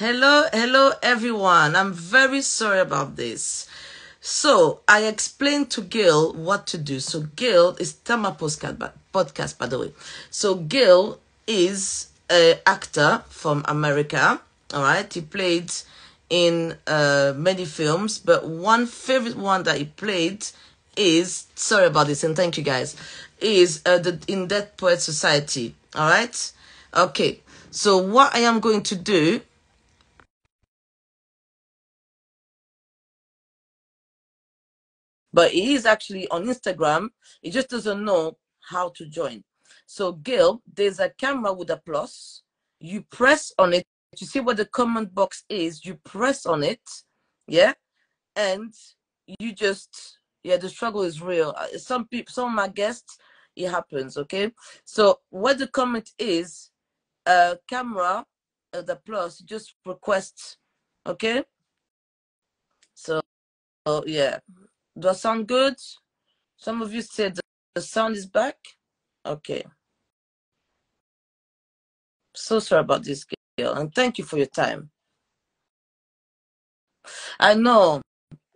Hello, hello everyone. I'm very sorry about this. So I explained to Gil what to do. So Gil is Tama podcast, podcast by the way. So Gil is an actor from America. All right, he played in uh, many films, but one favorite one that he played is sorry about this and thank you guys is uh, the in Dead Poet Society. All right, okay. So what I am going to do but he is actually on Instagram. He just doesn't know how to join. So, Gale, there's a camera with a plus. You press on it. You see what the comment box is. You press on it, yeah, and you just yeah. The struggle is real. Uh, some people, some of my guests, it happens. Okay, so what the comment is, uh, camera, uh, the plus, just request. Okay, so oh yeah. Does that sound good? Some of you said the sound is back. Okay. So sorry about this, girl, and thank you for your time. I know,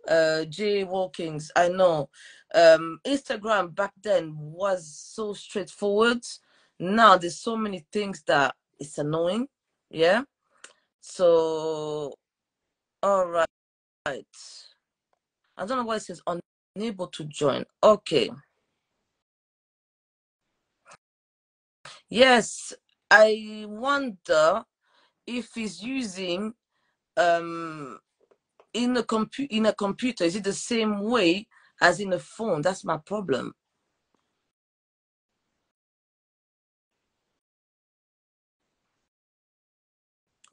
uh, Jay Walkings, I know. Um, Instagram back then was so straightforward. Now there's so many things that it's annoying. Yeah. So, all right. I don't know why it says unable to join. Okay. Yes, I wonder if he's using um in a compu- in a computer is it the same way as in a phone that's my problem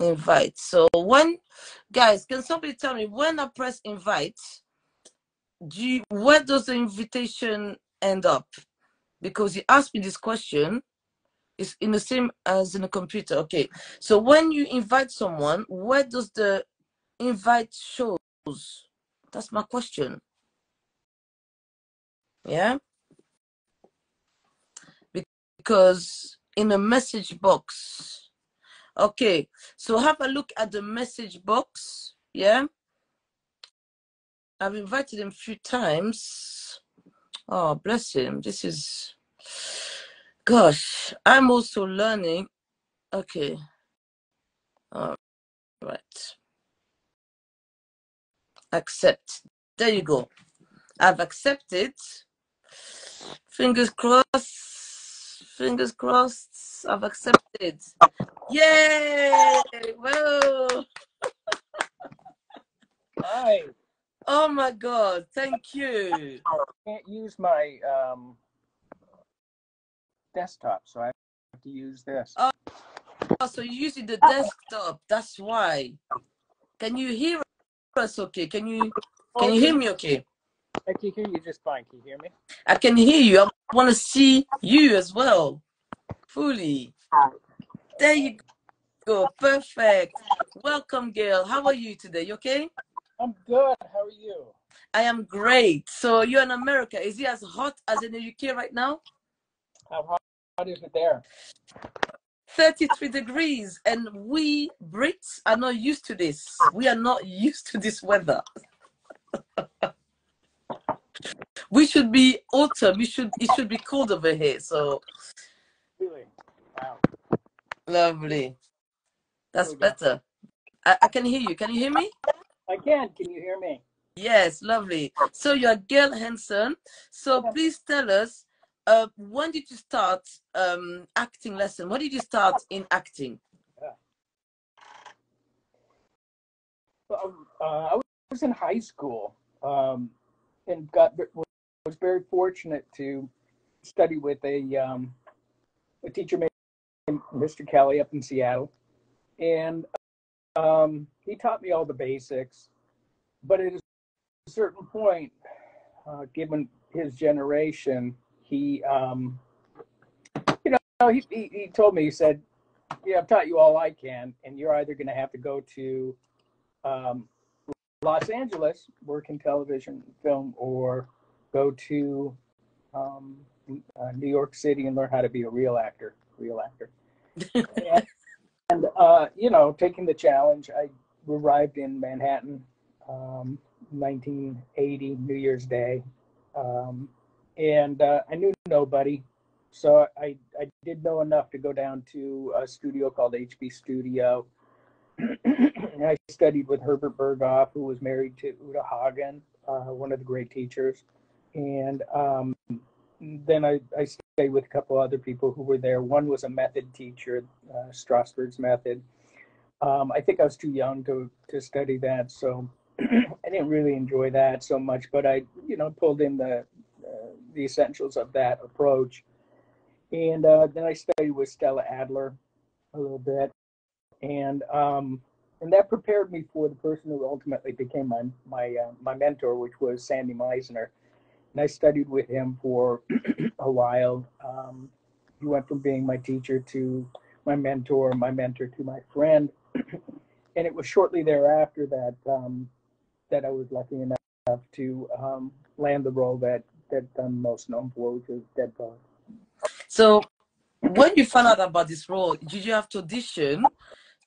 invite so when guys can somebody tell me when i press invite do you, where does the invitation end up? Because you asked me this question it's in the same as in a computer. Okay so when you invite someone where does the invite shows? That's my question. Yeah? Because in a message box. Okay so have a look at the message box. Yeah I've invited him a few times. Oh, bless him. This is, gosh, I'm also learning. Okay. All right. Accept. There you go. I've accepted. Fingers crossed. Fingers crossed. I've accepted. Yay! Whoa! Hi. Oh my God! Thank you. I can't use my um, desktop, so I have to use this. Oh, so you're using the desktop. That's why. Can you hear us? Okay. Can you can you hear me? Okay. I can hear you just fine. Can you hear me? I can hear you. I want to see you as well, fully. There you go. Perfect. Welcome, Gale. How are you today? You okay? I'm good. How are you? I am great. So you're in America. Is it as hot as in the UK right now? How hot, hot is it there? 33 degrees. And we Brits are not used to this. We are not used to this weather. we should be autumn. We should it should be cold over here. So Really? Wow. lovely. That's There we go. better. I, I can hear you. Can you hear me? I can. Can you hear me? Yes, lovely. So you're Gale Hansen. So please tell us, uh, when did you start um, acting lesson? When did you start in acting? Well, uh, I was in high school um, and got was very fortunate to study with a um, a teacher named Mr. Kelly up in Seattle, and um, he taught me all the basics. But at a certain point, uh, given his generation, he um, you know he, he he told me he said, "Yeah, I've taught you all I can, and you're either going to have to go to um, Los Angeles, work in television, film, or go to um, uh, New York City and learn how to be a real actor. Real actor. uh, you know, taking the challenge, I arrived in Manhattan, um, 1980, New Year's Day, um, and uh, I knew nobody. So I, I did know enough to go down to a studio called HB Studio. and I studied with Herbert Berghof, who was married to Uta Hagen, uh, one of the great teachers. And um, then I, I stayed with a couple other people who were there. One was a method teacher, uh, method. Um, I think I was too young to, to study that, so I didn't really enjoy that so much. But I, you know, pulled in the uh, the essentials of that approach. And uh, then I studied with Stella Adler a little bit, and um, and that prepared me for the person who ultimately became my my uh, my mentor, which was Sandy Meisner. And I studied with him for a while. Um, he went from being my teacher to my mentor, my mentor to my friend, and it was shortly thereafter that um, that I was lucky enough to um, land the role that that I'm most known for, which is Dead Poet. So, when you found out about this role, did you have to audition?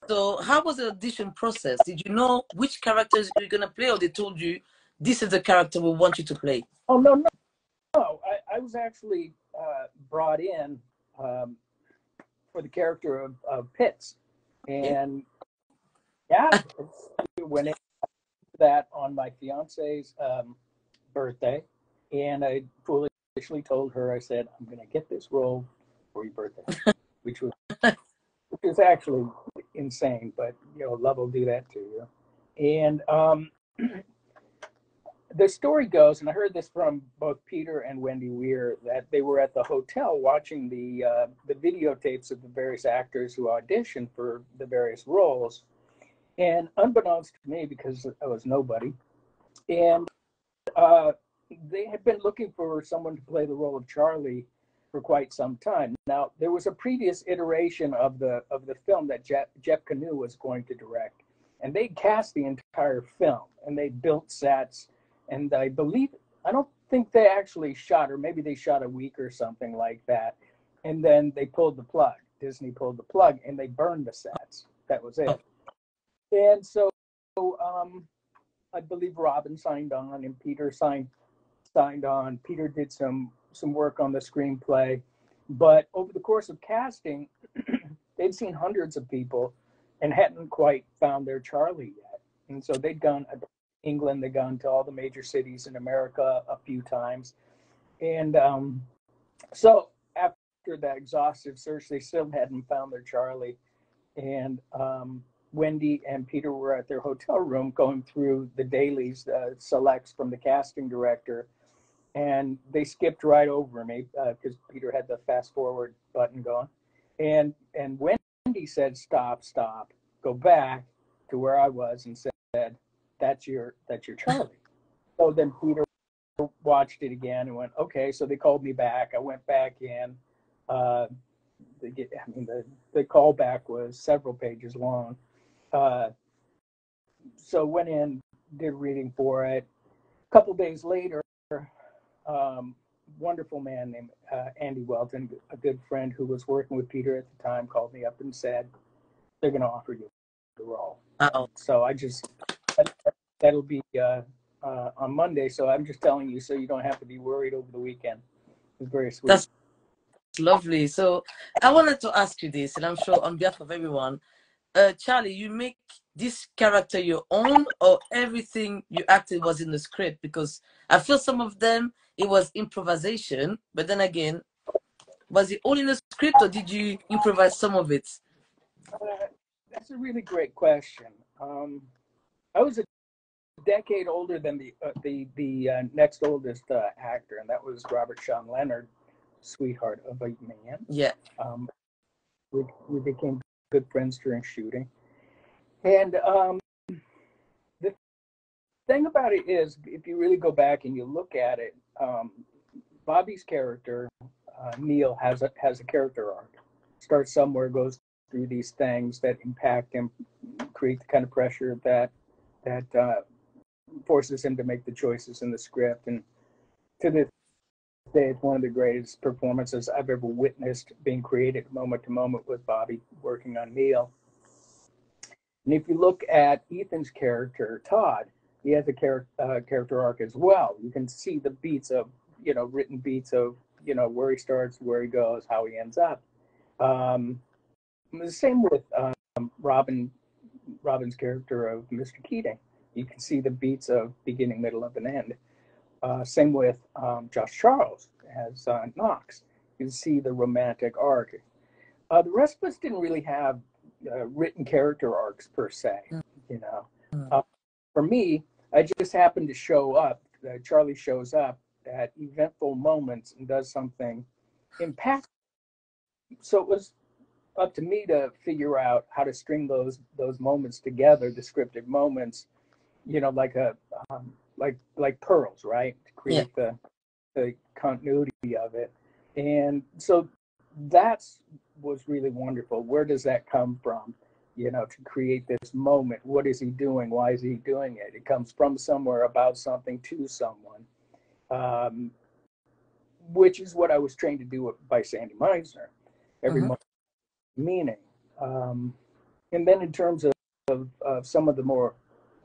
So, how was the audition process? Did you know which characters you're gonna play, or they told you this is the character we want you to play? Oh no, no, no! I, I was actually uh, brought in um, for the character of, of Pitts, and yeah, went in that on my fiance's um, birthday, and I foolishly told her, I said, I'm going to get this role for your birthday, which was which is actually insane, but you know, love will do that to you. And um, the story goes, and I heard this from both Peter and Wendy Weir, that they were at the hotel watching the uh, the videotapes of the various actors who auditioned for the various roles. And unbeknownst to me, because I was nobody, and uh, they had been looking for someone to play the role of Charlie for quite some time. Now, there was a previous iteration of the of the film that Jeff, Jeff Kanew was going to direct, and they cast the entire film and they built sets, and I believe I don't think they actually shot, or maybe they shot a week or something like that, and then they pulled the plug. Disney pulled the plug and they burned the sets. That was it. And so, um, I believe Robin signed on and Peter signed signed on. Peter did some some work on the screenplay, but over the course of casting, they'd seen hundreds of people and hadn't quite found their Charlie yet. And so they'd gone England, they'd gone to all the major cities in America a few times, and um, so after that exhaustive search, they still hadn't found their Charlie. And um, Wendy and Peter were at their hotel room going through the dailies, uh, selects from the casting director, and they skipped right over me because uh, Peter had the fast forward button going, and and Wendy said, "Stop, stop, go back to where I was," and said, "That's your that's your Charlie." so then Peter watched it again and went, "Okay." So they called me back. I went back in. Uh, the, I mean, the the callback was several pages long. Uh, so went in, did reading for it. A couple days later, um, wonderful man named uh, Andy Welton, a good friend who was working with Peter at the time, called me up and said they're going to offer you the role. Oh. So I just that'll be uh, uh, on Monday. So I'm just telling you, so you don't have to be worried over the weekend. It's very sweet. That's lovely. So I wanted to ask you this, and I'm sure on behalf of everyone, uh, Charlie, you make this character your own, or everything you acted was in the script? Because I feel some of them it was improvisation, but then again, was it all in the script, or did you improvise some of it? Uh, that's a really great question. Um, I was a decade older than the uh, the the uh, next oldest uh, actor, and that was Robert Sean Leonard, sweetheart of a man. Yeah. Um, we we became good friends during shooting. And um, the thing about it is, if you really go back and you look at it, um, Bobby's character, uh, Neil, has a has a character arc. Starts somewhere, goes through these things that impact him, create the kind of pressure that that uh, forces him to make the choices in the script. And to this day, it's one of the greatest performances I've ever witnessed being created moment to moment with Bobby working on Neil. And if you look at Ethan's character, Todd, he has a char- uh, character arc as well. You can see the beats of, you know, written beats of, you know, where he starts, where he goes, how he ends up. Um, the same with um, Robin, Robin's character of Mr. Keating. You can see the beats of beginning, middle, of, and end. Uh, same with um, Josh Charles as uh, Knox. You can see the romantic arc. Uh, the rest of us didn't really have uh, written character arcs per se. Mm. You know, Mm. uh, for me, I just happened to show up. Uh, Charlie shows up at eventful moments and does something impactful. So it was up to me to figure out how to string those those moments together, descriptive moments, you know, like a um, like like pearls, right? To create the the continuity of it. And so that's was really wonderful. Where does that come from? You know, to create this moment. What is he doing? Why is he doing it? It comes from somewhere about something to someone. Um, which is what I was trained to do by Sandy Meisner. Every Mhm. moment meaning. Um, and then in terms of, of, of some of the more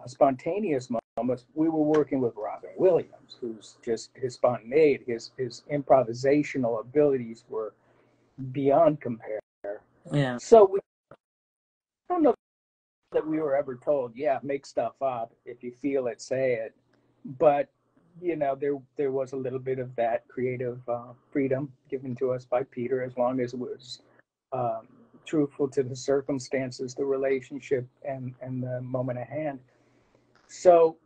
spontaneous moments, we were working with Robin Williams, who's just his spontaneity, his his improvisational abilities were beyond compare. Yeah. So we I don't know that we were ever told, yeah, make stuff up. If you feel it, say it. But you know, there there was a little bit of that creative uh, freedom given to us by Peter, as long as it was um, truthful to the circumstances, the relationship, and and the moment at hand. So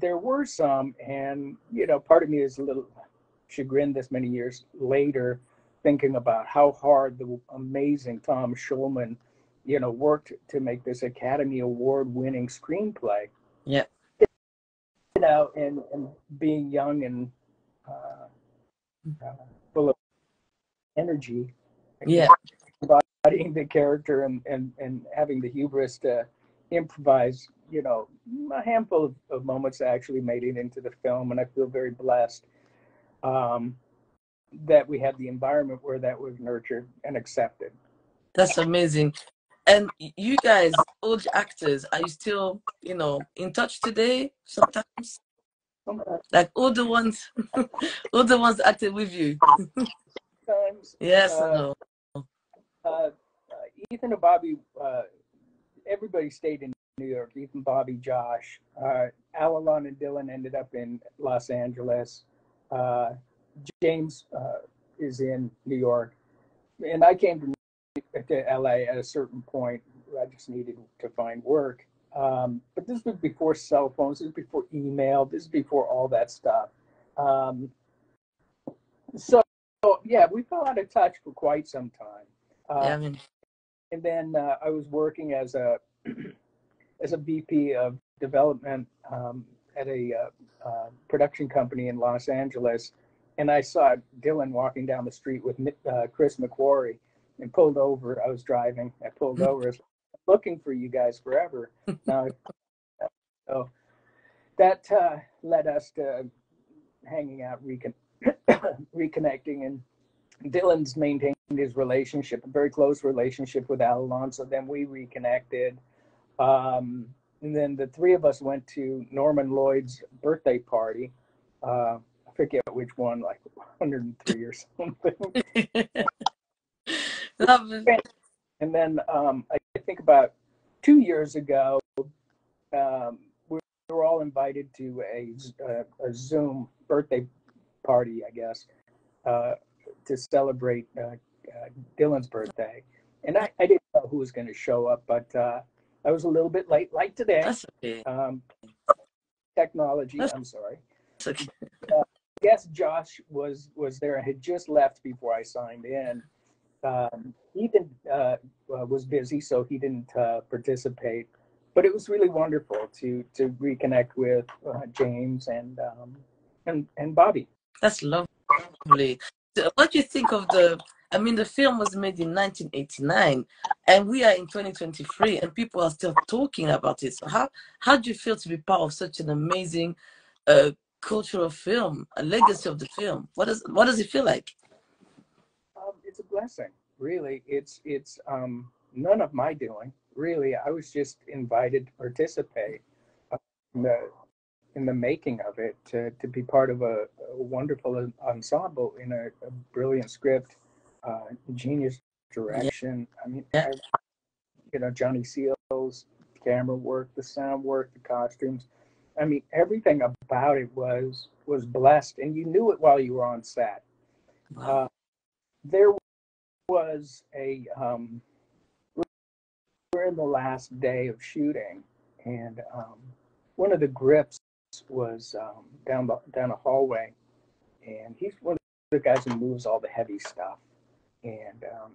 there were some, and you know, part of me is a little chagrined this many years later, thinking about how hard the amazing Tom Schulman, you know, worked to make this Academy Award-winning screenplay. Yeah. You know, and and being young and uh, uh, full of energy. Yeah. Embodying the character and, and, and having the hubris to improvise, you know, a handful of, of moments actually made it into the film, and I feel very blessed um, that we had the environment where that was nurtured and accepted. That's amazing. And you guys, old actors, are you still, you know, in touch today? Sometimes, like all the ones, all the ones acted with you. Sometimes Yes, Uh, I know. uh, uh, Ethan and Bobby, uh, everybody stayed in New York. even Bobby, Josh, uh, Allelon and Dylan ended up in Los Angeles. Uh, James uh, is in New York, and I came to, to LA at a certain point. I just needed to find work. Um, but this was before cell phones. This was before email. This is before all that stuff. Um, so yeah, we fell out of touch for quite some time. Uh, Yeah, I mean, and then uh, I was working as a as a VP of development um, at a uh, uh, production company in Los Angeles, and I saw Dylan walking down the street with uh, Chris McQuarrie, and pulled over. I was driving. I pulled Mhm. over, looking for you guys forever. now, so that uh, led us to hanging out, recon- reconnecting, and Dylan's maintained his relationship, a very close relationship with Al Allelon. Then we reconnected. Um, and then the three of us went to Norman Lloyd's birthday party. Uh, I forget which one, like 103 or something. Love it. And then um, I think about two years ago, um, we were all invited to a, a, a Zoom birthday party, I guess, uh, to celebrate uh, uh, Dylan's birthday. And I, I didn't know who was going to show up, but uh, I was a little bit late, like today. That's okay. Um, technology, That's- I'm sorry. That's okay. Yes, Josh was was there. I had just left before I signed in. Um, Ethan uh, uh, was busy, so he didn't uh, participate. But it was really wonderful to to reconnect with uh, James and um, and and Bobby. That's lovely. What do you think of the? I mean, the film was made in 1989, and we are in 2023, and people are still talking about it. So how how do you feel to be part of such an amazing uh, cultural film, a legacy of the film? What does what does it feel like? Um, it's a blessing, really. It's it's um, none of my doing. really, I was just invited to participate in the in the making of it to, to be part of a, a wonderful ensemble in a, a brilliant script, uh, genius direction. I mean, Yeah. I, you know, Johnny Seale's, camera work, the sound work, the costumes. I mean, everything about it was was blessed, and you knew it while you were on set. Wow. Uh, there was a um, we're in the last day of shooting, and um, one of the grips was um, down the down a hallway, and he's one of the guys who moves all the heavy stuff, and um,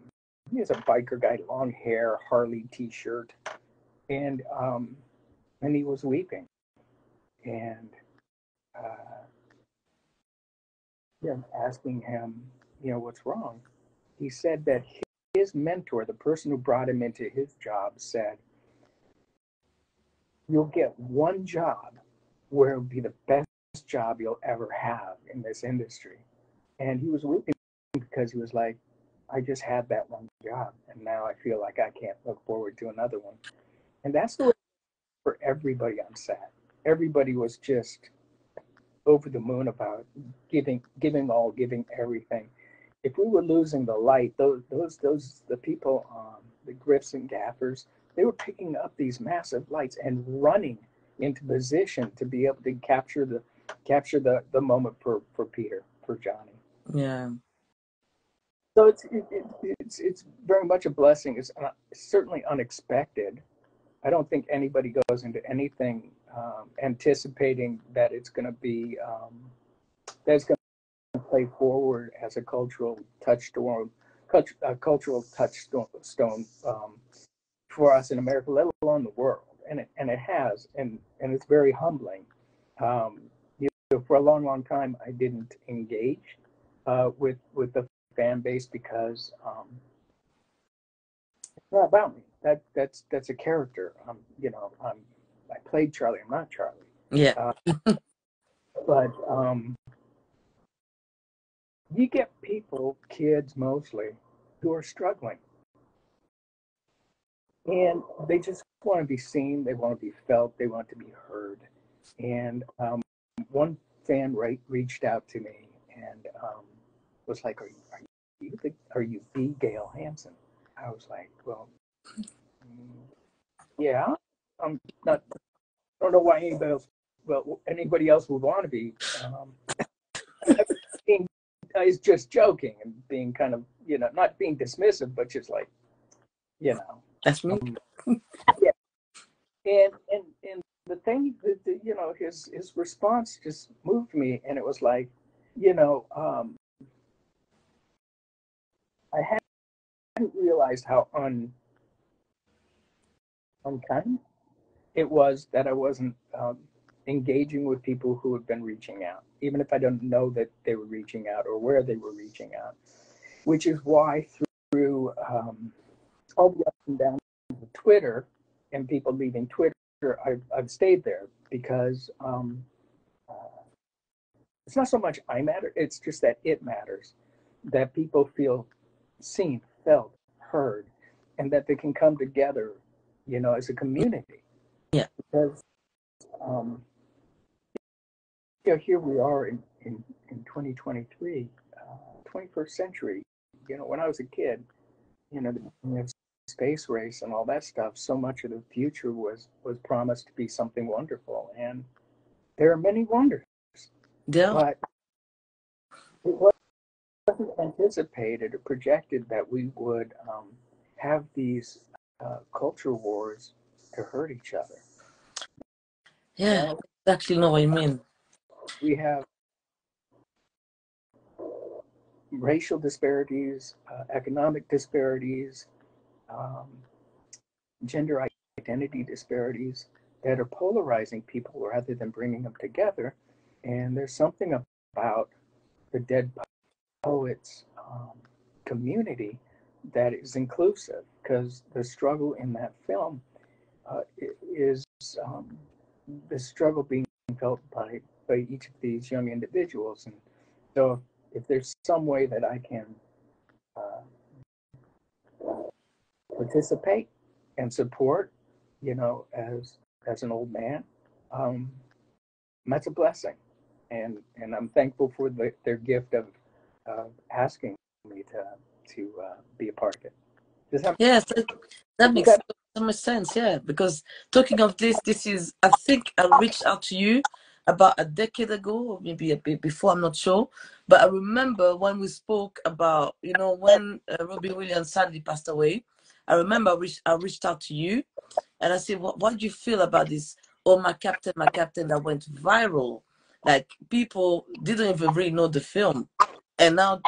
he's a biker guy, long hair, Harley T-shirt, and um, and he was weeping, and uh, yeah, asking him, you know, what's wrong. He said that his mentor, the person who brought him into his job, said, "You'll get one job where it'll be the best job you'll ever have in this industry," and he was weeping because he was like, "I just had that one job, and now I feel like I can't look forward to another one." And that's the way for everybody on set. Everybody was just over the moon about giving, giving all, giving everything. If we were losing the light, those, those, those, the people, um, the grips and gaffers, they were picking up these massive lights and running into position to be able to capture the, capture the, the moment for, for Peter, for Johnny. Yeah. So it's it, it, it's it's very much a blessing. It's uh, certainly unexpected. I don't think anybody goes into anything um, anticipating that it's going to be um, that it's going to play forward as a cultural touchstone, cult- a cultural touchstone stone, um, for us in America, let alone the world. And it and it has, and and it's very humbling. Um, you know, for a long, long time, I didn't engage uh, with with the fan base because um, it's not about me. That that's that's a character. Um, you know, I'm I played Charlie. I'm not Charlie. Yeah. But um, you get people, kids mostly, who are struggling, and they just want to be seen. They want to be felt. They want to be heard. And um, one fan right reached out to me and um, was like, "Are you are you the, are you the Gale Hansen?" I was like, "Well, mm, yeah, I'm not. I don't know why anybody else, well, anybody else would want to be." Um, being, I was just joking and being kind of, you know, not being dismissive, but just like, you know, That's me. um, yeah. And and and the thing, that the, you know, his his response just moved me, and it was like, you know, um, I hadn't realized how un unkind it was that I wasn't um, engaging with people who had been reaching out, even if I don't know that they were reaching out or where they were reaching out. Which is why through um, all the ups and downs of Twitter and people leaving Twitter, I've, I've stayed there because um, uh, it's not so much I matter, it's just that it matters. That people feel seen, felt, heard, and that they can come together, you know, as a community. Yeah. Because, um, you know, here we are in, in, in 2023, uh, 21st century. You know, when I was a kid, you know, the space race and all that stuff, so much of the future was was promised to be something wonderful, and there are many wonders, Yeah. but it wasn't anticipated or projected that we would um, have these uh, culture wars to hurt each other. Yeah. Exactly know what you mean. We have racial disparities, uh, economic disparities, um, gender identity disparities that are polarizing people rather than bringing them together. And there's something about the Dead Poets um, community that is inclusive because the struggle in that film uh, is um, the struggle being felt by, by each of these young individuals. And so if there's some way that I can uh, participate and support, you know, as as an old man, um, that's a blessing, and and I'm thankful for the, their gift of uh, asking me to to uh, be a part of it. Does that Yes, that, that makes that- so much sense. Yeah, because talking of this, this is I think I reached out to you about a decade ago, or maybe a bit before. I'm not sure, but I remember when we spoke about you know when uh, Robin Williams sadly passed away. I remember I reached, I reached out to you, and I said, "What what do you feel about this? Oh, my captain, my captain, that went viral. Like people didn't even really know the film, and now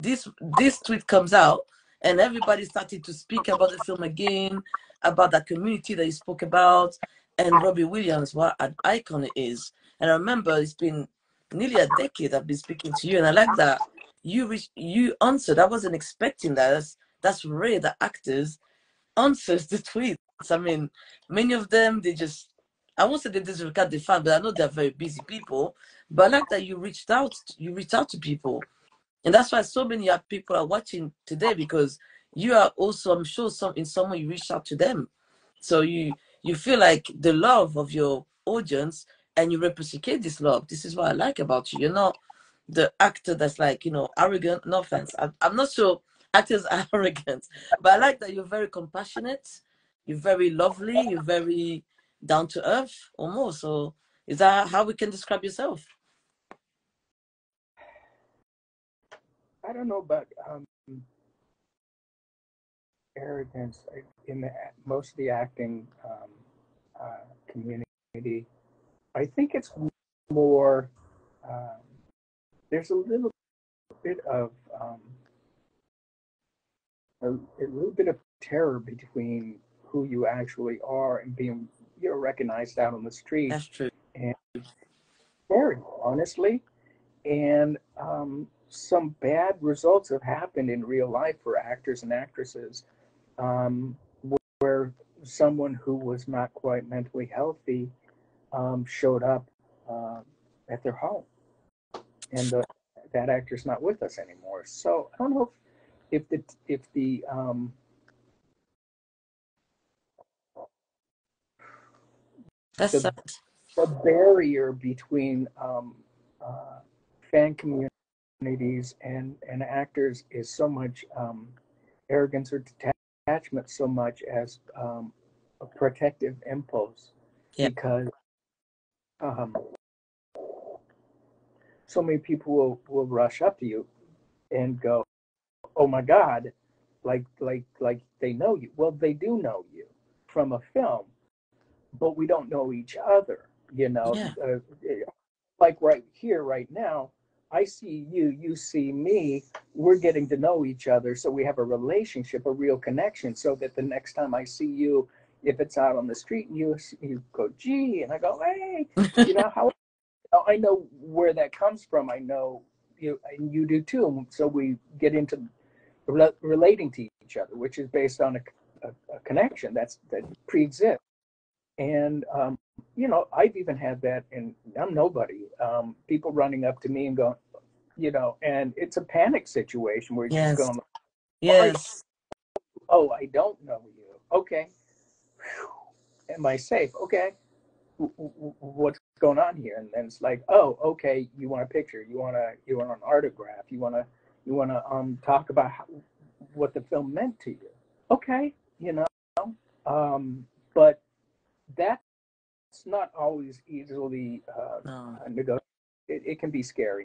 this this tweet comes out and everybody started to speak about the film again, about that community that you spoke about, and Robin Williams, what an icon it is. And I remember it's been nearly a decade I've been speaking to you, and I like that you you answered. I wasn't expecting that. That's that's rare that actors answers the tweets. I mean, many of them they just I won't say they disregard the fan, but I know they're very busy people. But I like that you reached out. You reached out to people. And that's why so many people are watching today because you are also i'm sure some in some way you reach out to them. So you you feel like the love of your audience and you reciprocate this love. This is what i like about you. You're not the actor that's like you know arrogant no offense. I'm, I'm not sure actors are arrogant but i like that you're very compassionate. You're very lovely. You're very down to earth almost. So is that how we can describe yourself I don't know about um, arrogance in the most of the acting um, uh, community. I think it's more. Um, there's a little bit of um, a, a little bit of terror between who you actually are and being you're recognized out on the street. that's true And Very honestly, and um, some bad results have happened in real life for actors and actresses um, where someone who was not quite mentally healthy um, showed up um at their home. And the, that actor's not with us anymore. So i don't know if, if the if the um, that's The- the barrier between um, uh, fan communities and, and actors is so much um, arrogance or detachment, so much as um, a protective impulse. Yeah. Because um, so many people will, will rush up to you and go, "Oh my God!" Like like like they know you. Well, they do know you from a film, but we don't know each other. You know, Yeah. uh, like right here, right now, I see you, you see me. We're getting to know each other, so we have a relationship, a real connection. So that the next time I see you, if it's out on the street, and you you go, "Gee," and I go, "Hey," you know how I know where that comes from. I know you and you do too. So we get into rela- relating to each other, which is based on a, a, a connection that's that pre-exists. And um, you know, I've even had that, and I'm nobody. Um, people running up to me and going, you know, and it's a panic situation where you're Yes. just going, Yes. "Oh, I don't know you." Okay, Whew. am I safe? Okay, what's going on here? And then it's like, oh, okay, you want a picture, you want a, you want an autograph, you want to, you want to um talk about how, what the film meant to you. Okay, you know, um, but that's not always easily uh, No. negotiable. It, it can be scary.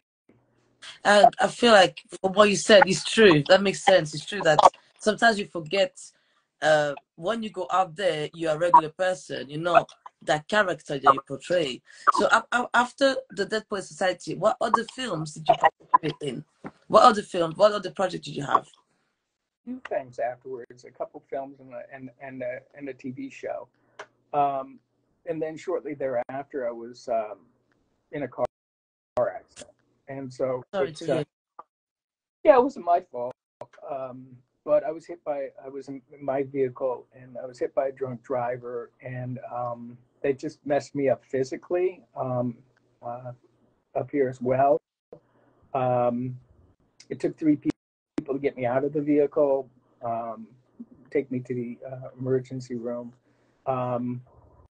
And I feel like what you said is true. That makes sense. It's true that sometimes you forget uh, when you go out there, you're a regular person. You're not that character that you portray. So a- after the Dead Poet Society, what other films did you participate in? What other films? What other projects did you have? few things afterwards, a couple films and a, and and a, and a TV show, um, and then shortly thereafter, I was um, in a car, car accident, and so Sorry it's, uh, yeah, it wasn't my fault, um, but I was hit by I was in my vehicle and I was hit by a drunk driver, and um, they just messed me up physically um, uh, up here as well. Um, it took three people to get me out of the vehicle. Um, take me to the uh, emergency room um,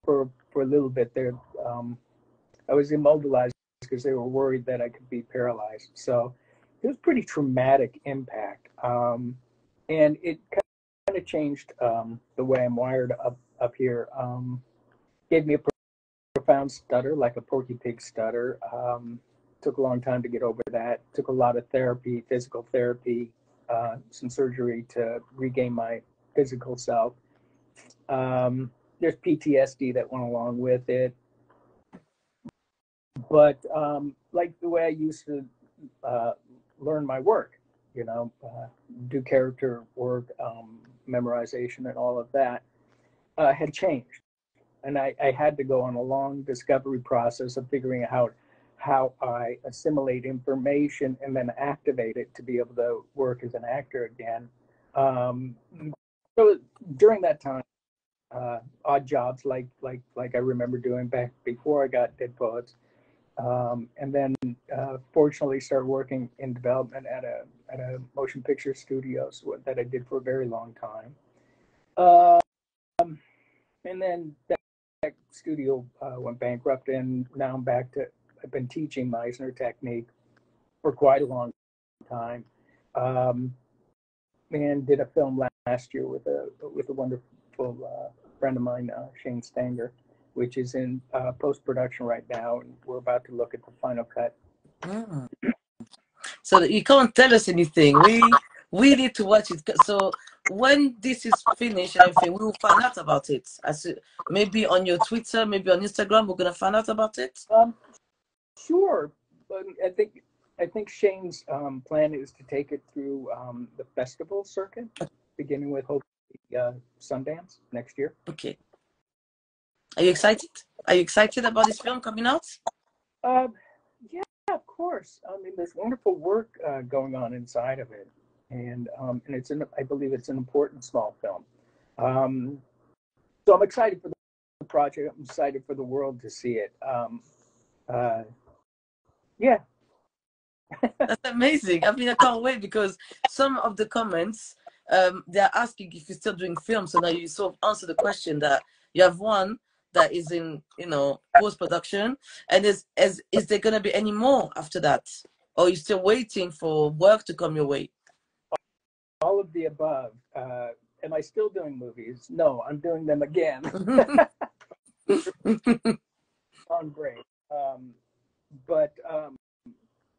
for for a little bit there. Um, I was immobilized because they were worried that I could be paralyzed. So it was pretty traumatic impact, um, and it kind of changed um, the way I'm wired up up here. Um, gave me a profound stutter, like a porky pig stutter. Um, took a long time to get over that. Took a lot of therapy, physical therapy, uh, some surgery to regain my physical self. Um, there's PTSD that went along with it. But um, like the way I used to uh, learn my work, you know, uh, do character work, um, memorization, and all of that uh, had changed. And I, I had to go on a long discovery process of figuring out how I assimilate information and then activate it to be able to work as an actor again. Um, so during that time, uh, odd jobs like like like I remember doing back before I got Dead Poets, um, and then uh, fortunately started working in development at a at a motion picture studio that I did for a very long time. Um, and then that, that studio uh, went bankrupt, and now I'm back to I've been teaching Meisner technique for quite a long time, um, and did a film last year with a with a wonderful uh, friend of mine, uh, Shane Stanger, which is in uh, post production right now, and we're about to look at the final cut. Mm. So you can't tell us anything. We we need to watch it. So when this is finished, I think we will find out about it. As maybe on your Twitter, maybe on Instagram, we're gonna find out about it. Um, Sure, but I think I think Shane's um, plan is to take it through um, the festival circuit, beginning with hopefully uh, Sundance next year. Okay. Are you excited? Are you excited about this film coming out? Uh, yeah, of course. I mean, there's wonderful work uh, going on inside of it, and um, and it's an I believe it's an important small film. Um, so I'm excited for the project. I'm excited for the world to see it. Um, uh, yeah. That's amazing. I mean, I can't wait because some of the comments um, they're asking if you're still doing films. So now you sort of answer the question that you have one that is in, you know, post production, and is is is there gonna be any more after that, or are you still waiting for work to come your way? All of the above. Uh, am I still doing movies? No, I'm doing them again. on break. Um, but um,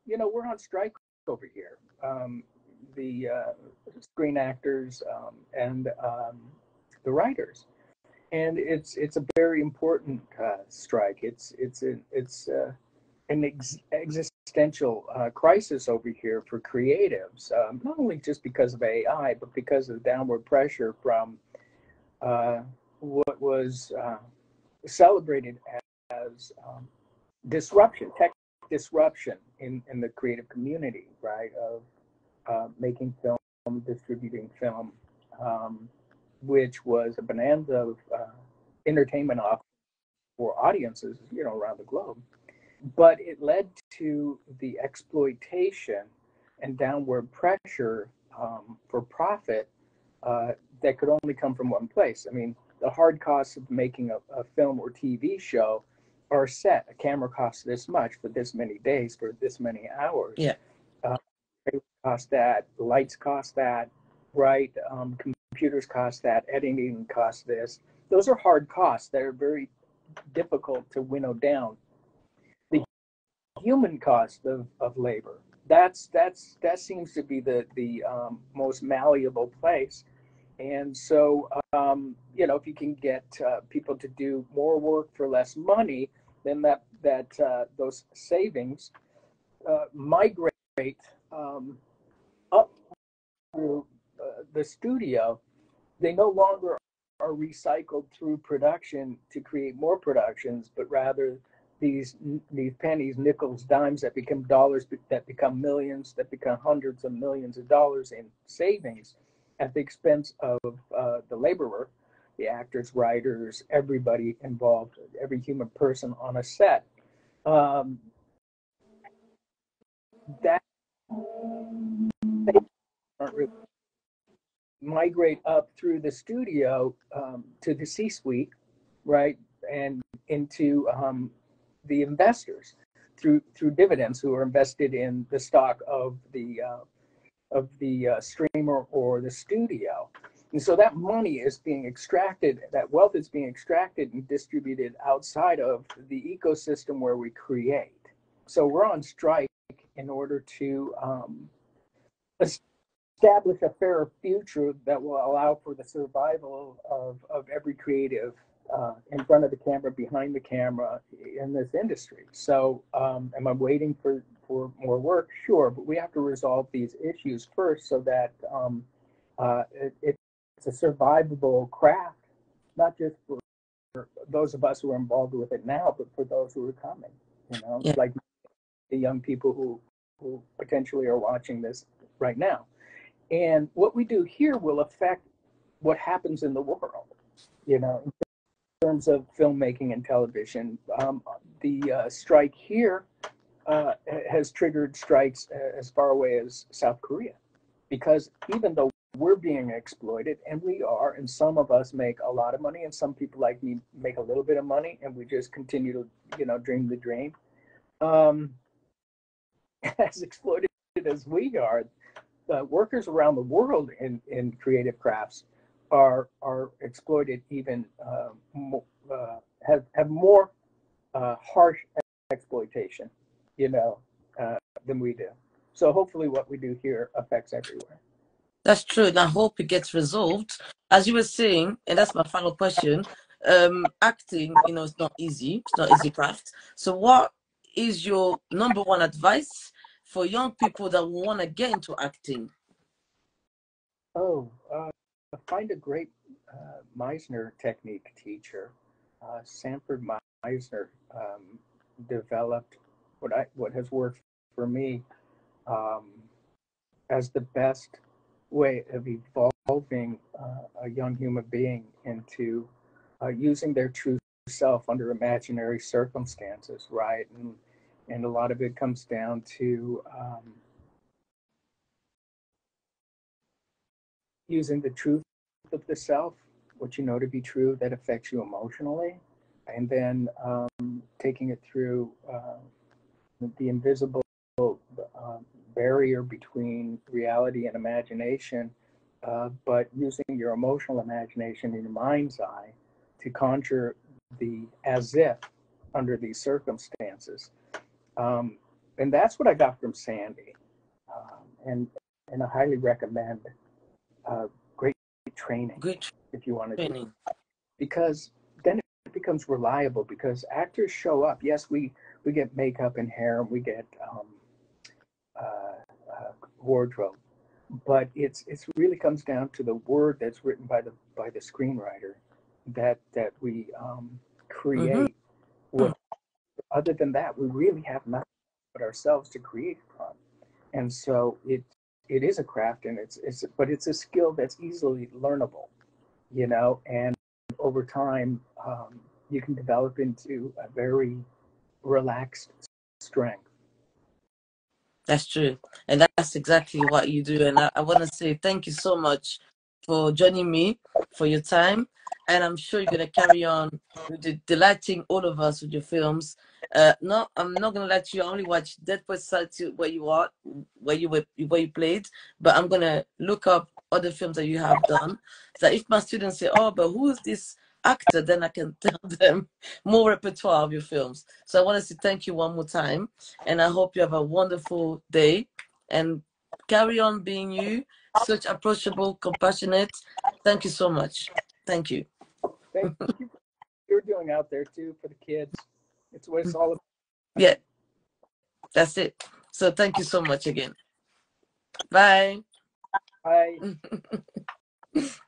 you know, we're on strike over here. Um, the uh, screen actors um, and um, the writers, and it's it's a very important uh, strike. It's it's it's uh, an ex- existential uh, crisis over here for creatives, um, not only just because of AI, but because of the downward pressure from uh, what was uh, celebrated as um, disruption, tech disruption in, in the creative community, right? Of uh, making film, distributing film, um, which was a bonanza of uh, entertainment for audiences, you know, around the globe. But it led to the exploitation and downward pressure um, for profit uh, that could only come from one place. I mean, the hard costs of making a, a film or TV show are set. A camera costs this much for this many days for this many hours. Yeah. Uh, cost that. Lights cost that. Right. Um, computers cost that. Editing costs this. Those are hard costs that are very difficult to winnow down. The human cost of, of labor. That's that's that seems to be the the um, most malleable place. And so, um, you know, if you can get uh, people to do more work for less money, then that that uh, those savings uh, migrate um, up through uh, the studio. They no longer are recycled through production to create more productions, but rather these these pennies, nickels, dimes that become dollars, that become millions, that become hundreds of millions of dollars in savings at the expense of uh, the laborer the actors, writers, everybody involved, every human person on a set. Um, that aren't really migrate up through the studio um, to the C-suite, right, and into um, the investors through through dividends who are invested in the stock of the uh, of the uh, streamer or the studio. And so that money is being extracted, that wealth is being extracted and distributed outside of the ecosystem where we create. So we're on strike in order to um, establish a fairer future that will allow for the survival of, of every creative uh, in front of the camera, behind the camera in this industry. So, um, am I waiting for, for more work? Sure, but we have to resolve these issues first so that um, uh, it, it's a survivable craft, not just for, for, those of us who are involved with it now, but for those who are coming. You know, yeah. like the young people who who potentially are watching this right now. And what we do here will affect what happens in the world. You know, in terms of filmmaking and television. Um, the uh, strike here uh, has triggered strikes as far away as South Korea, because even though we're being exploited, and we are, and some of us make a lot of money, and some people like me make a little bit of money, and we just continue to, you know, dream the dream. Um, as exploited as we are, uh, workers around the world in, in creative crafts are are exploited even uh, more, uh, have have more uh, harsh exploitation, you know, uh, than we do. So hopefully, what we do here affects everywhere. That's true, and I hope it gets resolved. As you were saying, and that's my final question. Um, acting, you know, it's not easy. It's not easy craft. So, what is your number one advice for young people that want to get into acting? Oh, uh, find a great uh, Meisner technique teacher. Uh, Sanford Meisner um, developed what I what has worked for me um, as the best way of evolving uh, a young human being into uh, using their true self under imaginary circumstances, right? And and a lot of it comes down to um, using the truth of the self, what you know to be true that affects you emotionally, and then um, taking it through uh, the invisible uh, barrier between reality and imagination, uh, but using your emotional imagination in your mind's eye to conjure the as if under these circumstances. Um, and that's what I got from Sandy. Um, and, and I highly recommend uh, great training Good if you want to training. do it. Because then it becomes reliable because actors show up. Yes, we, we get makeup and hair and we get um, uh, uh, wardrobe, but it's it's really comes down to the word that's written by the by the screenwriter that that we um, create mm-hmm. what other than that, we really have nothing but ourselves to create from. And so it it is a craft and it's it's but it's a skill that's easily learnable, you know, and over time um, you can develop into a very relaxed strength. That's true. And that's exactly what you do. And I, I want to say thank you so much for joining me, for your time. And I'm sure you're going to carry on with delighting all of us with your films. Uh, no, I'm not gonna let you only watch Dead Poets Society where you are, where you were, where you played, but I'm gonna look up other films that you have done. So if my students say, "Oh, but who is this actor?" then I can tell them more repertoire of your films. So I want to say thank you one more time, and I hope you have a wonderful day and carry on being you, such approachable, compassionate. Thank you so much. Thank you. Thank you. You're doing out there too for the kids. It's what it's all about. Yeah, that's it. So thank you so much again. Bye. Bye.